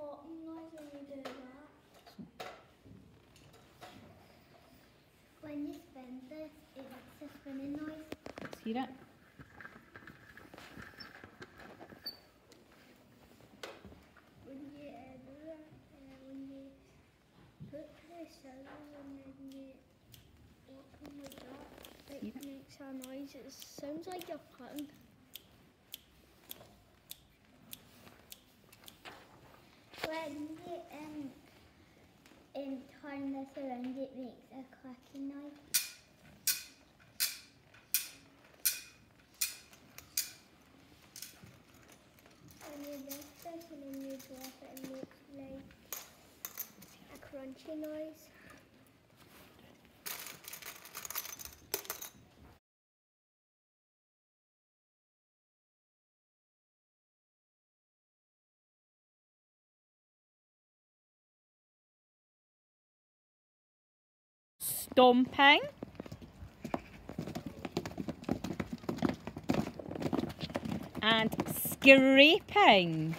kornröderna. When you spin this, it makes a spinning noise. See that? When you, uh, when you put this over and then you open the door, it makes a noise. It sounds like a phone. When you um, um, turn this around, it makes a clacking noise. When you lift this and you drop it, it makes like a crunchy noise. Stomping. And scraping.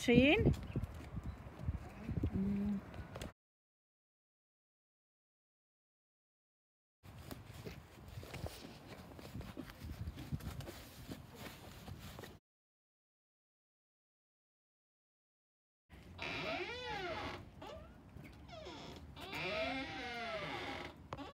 Train.